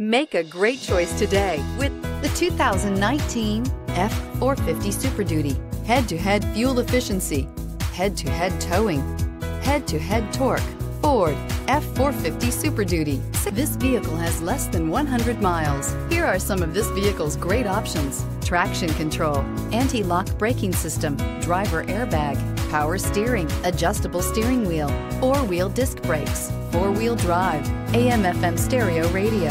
Make a great choice today with the 2019 F450 Super Duty. Head-to-head fuel efficiency, head-to-head towing, head-to-head torque. Ford F450 Super Duty. This vehicle has less than 100 miles. Here are some of this vehicle's great options. Traction control, anti-lock braking system, driver airbag, power steering, adjustable steering wheel, four-wheel disc brakes, four-wheel drive, AM FM stereo radio,